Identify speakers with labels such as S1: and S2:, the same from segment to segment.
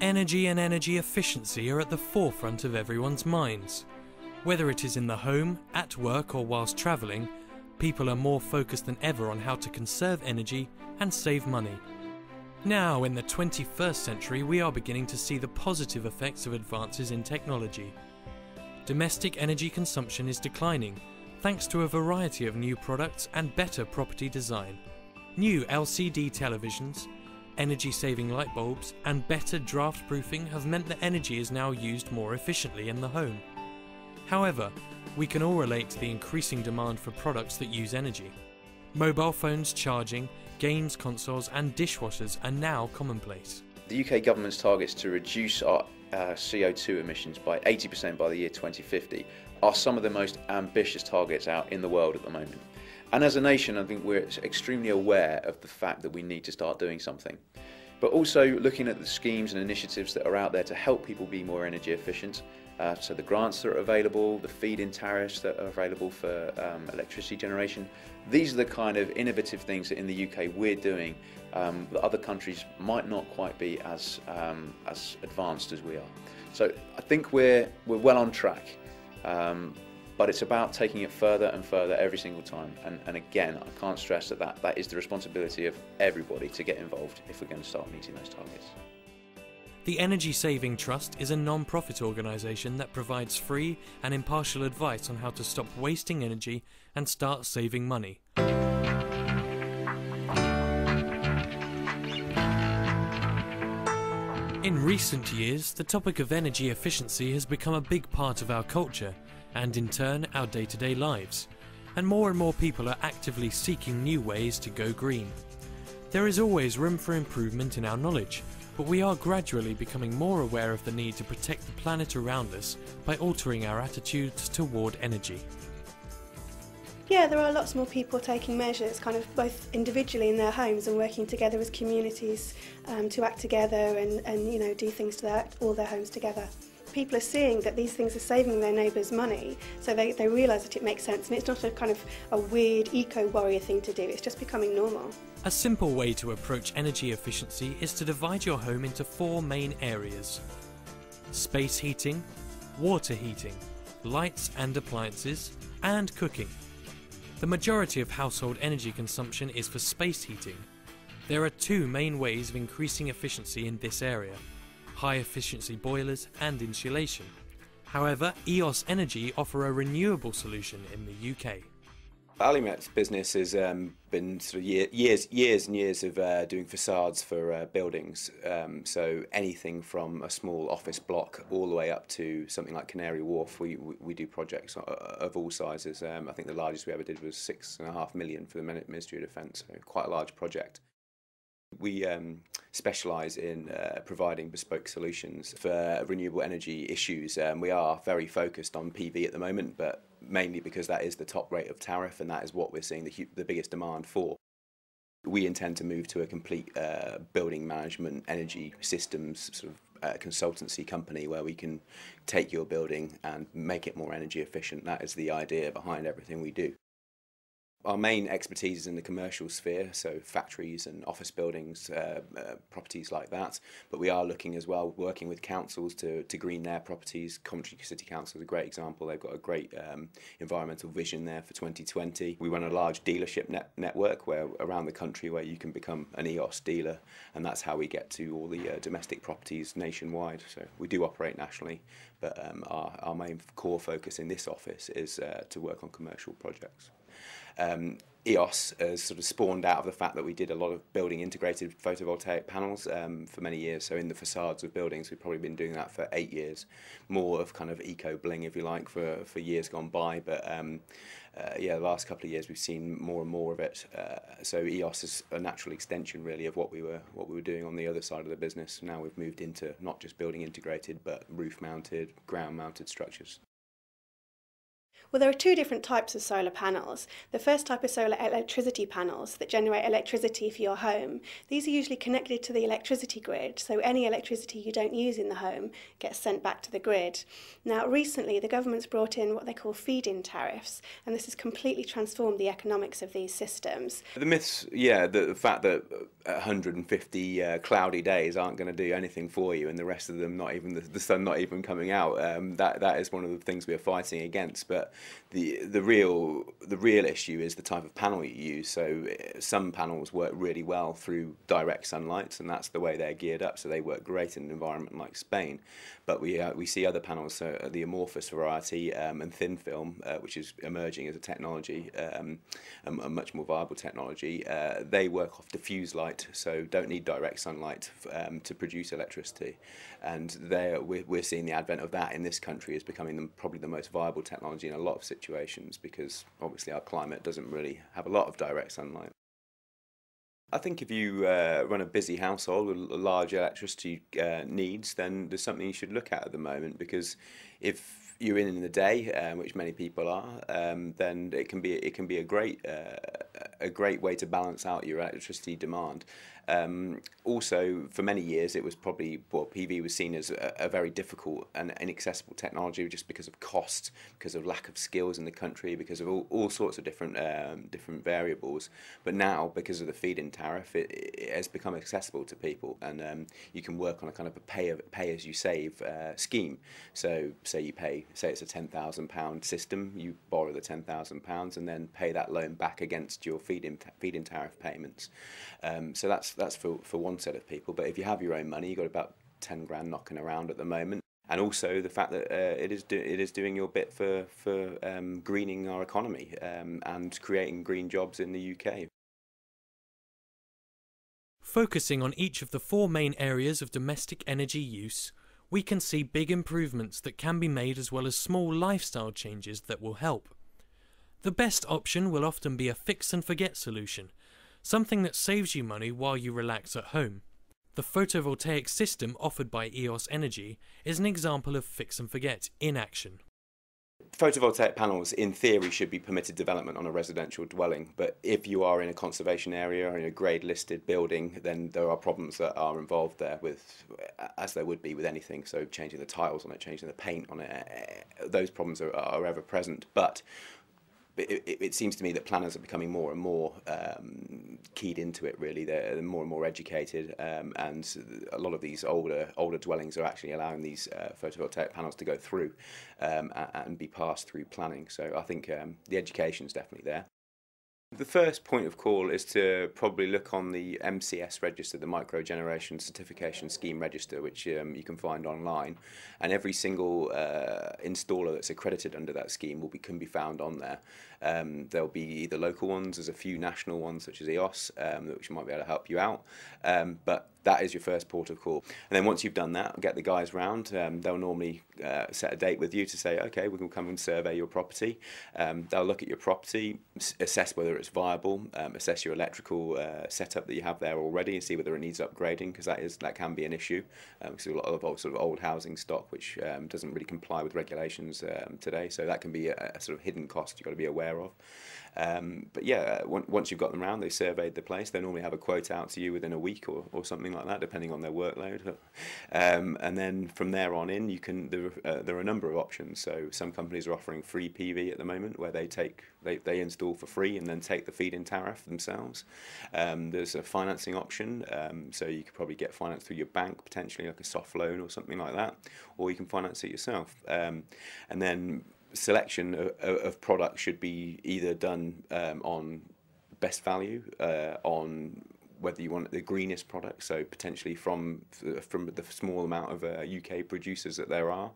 S1: Energy and energy efficiency are at the forefront of everyone's minds. Whether it is in the home, at work, or whilst travelling, people are more focused than ever on how to conserve energy and save money. Now, in the 21st century, we are beginning to see the positive effects of advances in technology. Domestic energy consumption is declining thanks to a variety of new products and better property design. New LCD televisions, energy saving light bulbs, and better draft proofing have meant that energy is now used more efficiently in the home. However, we can all relate to the increasing demand for products that use energy. Mobile phones charging, games consoles, and dishwashers are now commonplace.
S2: The UK government's targets to reduce our uh, CO2 emissions by 80% by the year 2050 are some of the most ambitious targets out in the world at the moment. And as a nation, I think we're extremely aware of the fact that we need to start doing something. But also looking at the schemes and initiatives that are out there to help people be more energy efficient. Uh, so the grants that are available, the feed-in tariffs that are available for um, electricity generation. These are the kind of innovative things that in the UK we're doing um, that other countries might not quite be as, um, as advanced as we are. So I think we're, we're well on track. But it's about taking it further and further every single time. And, and again, I can't stress that, that that is the responsibility of everybody to get involved if we're going to start meeting those targets.
S1: The Energy Saving Trust is a non profit organisation that provides free and impartial advice on how to stop wasting energy and start saving money. In recent years, the topic of energy efficiency has become a big part of our culture and in turn our day to day lives, and more and more people are actively seeking new ways to go green. There is always room for improvement in our knowledge, but we are gradually becoming more aware of the need to protect the planet around us by altering our attitudes toward energy.
S3: Yeah, there are lots more people taking measures, kind of both individually in their homes and working together as communities um, to act together and, and you know do things to their, all their homes together. People are seeing that these things are saving their neighbours money, so they, they realise that it makes sense and it's not a kind of a weird eco-warrior thing to do, it's just becoming normal.
S1: A simple way to approach energy efficiency is to divide your home into four main areas. Space heating, water heating, lights and appliances, and cooking. The majority of household energy consumption is for space heating. There are two main ways of increasing efficiency in this area high efficiency boilers and insulation. However, EOS Energy offer a renewable solution in the UK.
S4: Alumet's business has um, been sort of year, years, years and years of uh, doing facades for uh, buildings. Um, so anything from a small office block all the way up to something like Canary Wharf, we, we, we do projects of all sizes. Um, I think the largest we ever did was six and a half million for the Ministry of Defence, so quite a large project. We um, specialise in uh, providing bespoke solutions for renewable energy issues. Um, we are very focused on PV at the moment, but mainly because that is the top rate of tariff and that is what we're seeing the, the biggest demand for. We intend to move to a complete uh, building management energy systems sort of uh, consultancy company where we can take your building and make it more energy efficient. That is the idea behind everything we do. Our main expertise is in the commercial sphere, so factories and office buildings, uh, uh, properties like that. But we are looking as well, working with councils to, to green their properties. Coventry City Council is a great example. They've got a great um, environmental vision there for 2020. We run a large dealership net network where around the country where you can become an EOS dealer, and that's how we get to all the uh, domestic properties nationwide. So we do operate nationally, but um, our, our main core focus in this office is uh, to work on commercial projects um, EOS has sort of spawned out of the fact that we did a lot of building integrated photovoltaic panels um, for many years. So in the facades of buildings, we've probably been doing that for eight years. More of kind of eco bling, if you like, for, for years gone by. But um, uh, yeah, the last couple of years we've seen more and more of it. Uh, so EOS is a natural extension, really, of what we were what we were doing on the other side of the business. Now we've moved into not just building integrated, but roof mounted, ground mounted structures.
S3: Well, there are two different types of solar panels. The first type are solar electricity panels that generate electricity for your home. These are usually connected to the electricity grid, so any electricity you don't use in the home gets sent back to the grid. Now, recently, the government's brought in what they call feed-in tariffs, and this has completely transformed the economics of these systems.
S4: The myths, yeah, the fact that 150 uh, cloudy days aren't going to do anything for you, and the rest of them not even the, the sun not even coming out. Um, that that is one of the things we are fighting against. But the the real the real issue is the type of panel you use. So uh, some panels work really well through direct sunlight, and that's the way they're geared up. So they work great in an environment like Spain. But we uh, we see other panels, uh, the amorphous variety um, and thin film, uh, which is emerging as a technology, um, a, a, much more viable technology. Uh, they work off diffuse light, so don't need direct sunlight um, to produce electricity. And we're, we're seeing the advent of that in this country as becoming the, probably the most viable technology in a lot of situations because obviously our climate doesn't really have a lot of direct sunlight. I think if you uh, run a busy household with large electricity uh, needs, then there's something you should look at at the moment because if you're in in the day, um, which many people are, um, then it can be it can be a great uh, a great way to balance out your electricity demand. Um, also, for many years, it was probably well, PV was seen as a, a, very difficult and inaccessible technology just because of cost, because of lack of skills in the country, because of all, all sorts of different um, different variables. But now, because of the feed-in tariff, it, it, has become accessible to people, and um, you can work on a kind of a pay pay as you save uh, scheme. So, say you pay, say it's a ten thousand pound system, you borrow the ten thousand pounds and then pay that loan back against your feed-in feed-in tariff payments. Um, so that's that's for, for one set of people. But if you have your own money, you've got about 10 grand knocking around at the moment. And also the fact that uh, it is do, it is doing your bit for for um, greening our economy um, and creating green jobs in the UK.
S1: Focusing on each of the four main areas of domestic energy use, we can see big improvements that can be made as well as small lifestyle changes that will help. The best option will often be a fix and forget solution, something that saves you money while you relax at home. The photovoltaic system offered by EOS Energy is an example of fix and forget in action.
S4: Photovoltaic panels, in theory, should be permitted development on a residential dwelling, but if you are in a conservation area or in a grade listed building, then there are problems that are involved there with, as there would be with anything. So changing the tiles on it, changing the paint on it, eh, those problems are, are ever present. But it, it, it, seems to me that planners are becoming more and more um, keyed into it. Really, they're, more and more educated, um, and a lot of these older older dwellings are actually allowing these uh, photovoltaic panels to go through um, and, be passed through planning. So I think um, the education is definitely there. The first point of call is to probably look on the MCS register, the Microgeneration Certification Scheme register, which um, you can find online. And every single uh, installer that's accredited under that scheme will be, can be found on there. Um, there'll be either local ones, there's a few national ones such as EOS, um, which might be able to help you out. Um, but that is your first port of call. And then once you've done that, get the guys round. Um, they'll normally uh, set a date with you to say, okay, we can come and survey your property. Um, they'll look at your property, assess whether it's viable, um, assess your electrical uh, setup that you have there already, and see whether it needs upgrading because that is that can be an issue. Um, because a lot of old, sort of old housing stock which um, doesn't really comply with regulations um, today, so that can be a, a, sort of hidden cost you've got to be aware of. Um, but yeah, once you've got them around, they surveyed the place. They normally have a quote out to you within a week or, or something like that, depending on their workload. Um, and then from there on in, you can there, uh, there are a number of options. So some companies are offering free PV at the moment, where they take they, they install for free and then take the feed-in tariff themselves. Um, there's a financing option, um, so you could probably get finance through your bank, potentially like a soft loan or something like that, or you can finance it yourself. Um, and then selection of, of products should be either done um, on best value, uh, on whether you want the greenest product, so potentially from from the small amount of uh, UK producers that there are,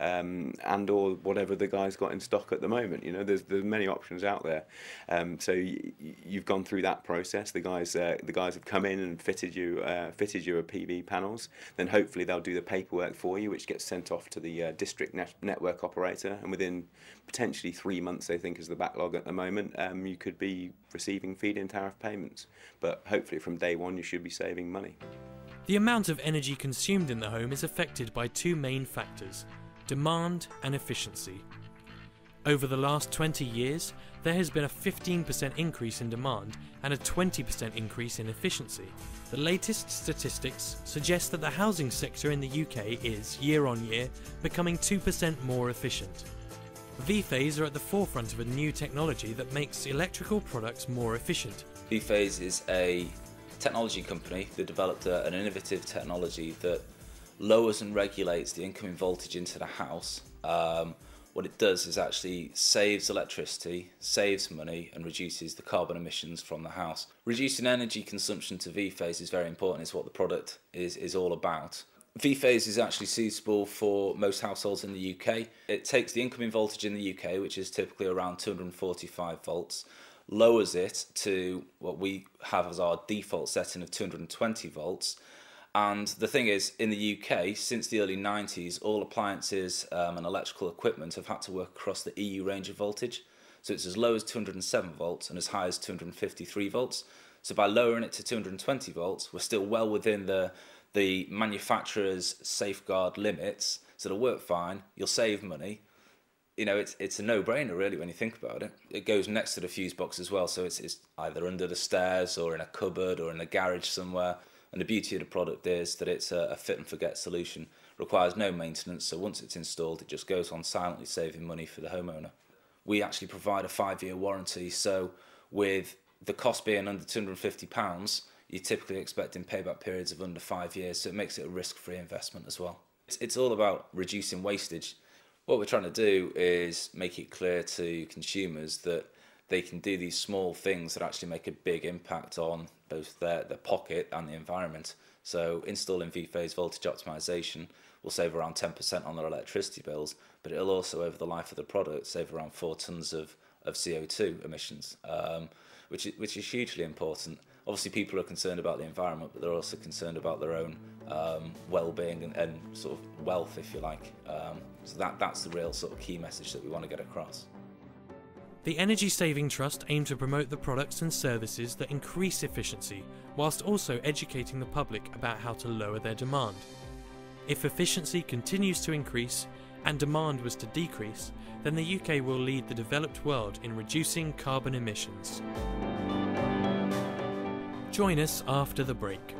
S4: um, and or whatever the guy's got in stock at the moment. You know, there's there's many options out there. Um, so you've gone through that process. The guys uh, the guys have come in and fitted you uh, fitted your PV panels. Then hopefully they'll do the paperwork for you, which gets sent off to the uh, district net- network operator, and within potentially three months, I think is the backlog at the moment. Um, you could be receiving feed-in tariff payments, but hopefully from day one you should be saving money.
S1: The amount of energy consumed in the home is affected by two main factors demand and efficiency. Over the last 20 years, there has been a 15% increase in demand and a 20% increase in efficiency. The latest statistics suggest that the housing sector in the UK is, year on year, becoming 2% more efficient. V-Phase are at the forefront of a new technology that makes electrical products more efficient.
S5: V-Phase is a technology company that developed an innovative technology that lowers and regulates the incoming voltage into the house. Um, what it does is actually saves electricity, saves money, and reduces the carbon emissions from the house. Reducing energy consumption to V-phase is very important, it's what the product is, is all about. V-phase is actually suitable for most households in the UK. It takes the incoming voltage in the UK, which is typically around 245 volts, lowers it to what we have as our default setting of 220 volts, and the thing is, in the UK, since the early 90s, all appliances um, and electrical equipment have had to work across the EU range of voltage. So it's as low as 207 volts and as high as 253 volts. So by lowering it to 220 volts, we're still well within the, the manufacturer's safeguard limits. So it'll work fine, you'll save money. You know, it's, it's a no-brainer really when you think about it. It goes next to the fuse box as well, so it's, it's either under the stairs or in a cupboard or in the garage somewhere. And the beauty of the product is that it's a, a fit and forget solution. Requires no maintenance, so once it's installed, it just goes on silently saving money for the homeowner. We actually provide a five-year warranty, so with the cost being under £250, you're typically expecting payback periods of under five years, so it makes it a risk-free investment as well. It's, it's all about reducing wastage. What we're trying to do is make it clear to consumers that they can do these small things that actually make a big impact on both their, their pocket and the environment. So installing V-phase voltage optimization will save around 10% on their electricity bills, but it'll also, over the life of the product, save around four tonnes of, of CO2 emissions, um, which, is, which is hugely important. Obviously, people are concerned about the environment, but they're also concerned about their own um, well-being and, and, sort of wealth, if you like. Um, so that, that's the real sort of key message that we want to get across.
S1: The Energy Saving Trust aim to promote the products and services that increase efficiency, whilst also educating the public about how to lower their demand. If efficiency continues to increase and demand was to decrease, then the UK will lead the developed world in reducing carbon emissions. Join us after the break.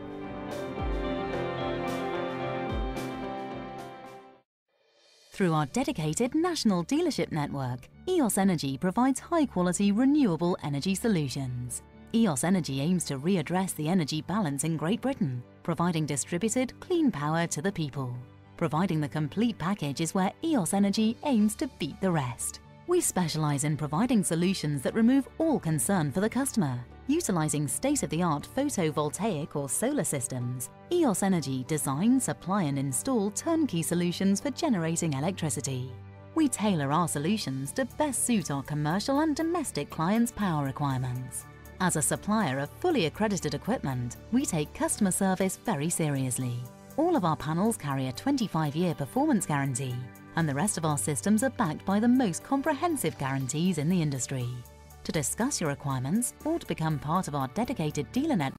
S6: Through our dedicated national dealership network, EOS Energy provides high-quality renewable energy solutions. EOS Energy aims to readdress the energy balance in Great Britain, providing distributed, clean power to the people. Providing the complete package is where EOS Energy aims to beat the rest. We specialise in providing solutions that remove all concern for the customer, Utilising state-of-the-art photovoltaic or solar systems, EOS Energy design, supply and install turnkey solutions for generating electricity. We tailor our solutions to best suit our commercial and domestic clients' power requirements. As a supplier of fully accredited equipment, we take customer service very seriously. All of our panels carry a 25-year performance guarantee, and the rest of our systems are backed by the most comprehensive guarantees in the industry. To discuss your requirements or to become part of our dedicated dealer network,